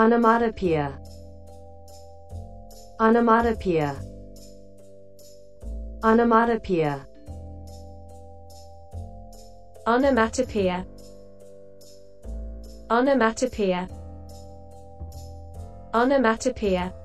onomatopoeia. Onomatopoeia. Onomatopoeia. Onomatopoeia. Onomatopoeia. Onomatopoeia.